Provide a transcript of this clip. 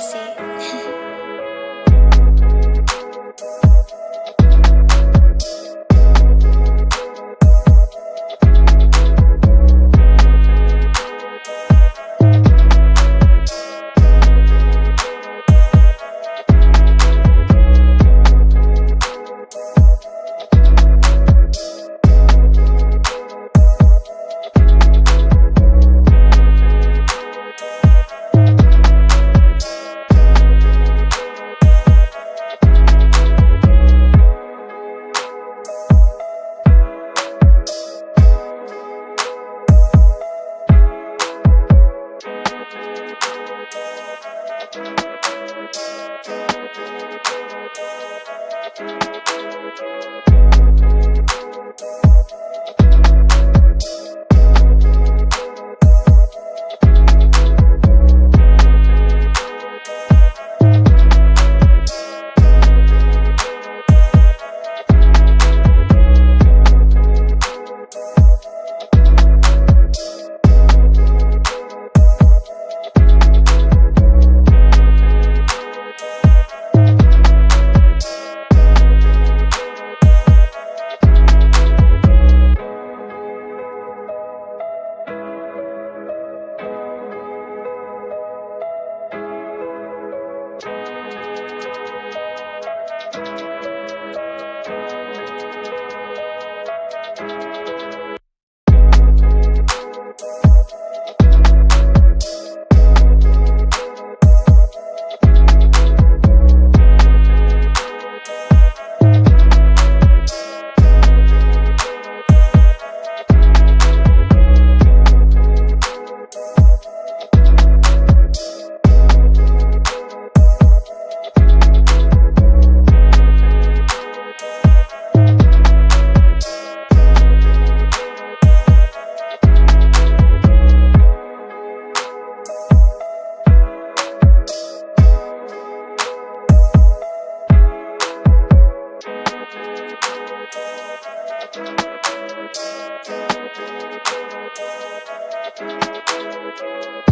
Cassie. Thank you. Thank you.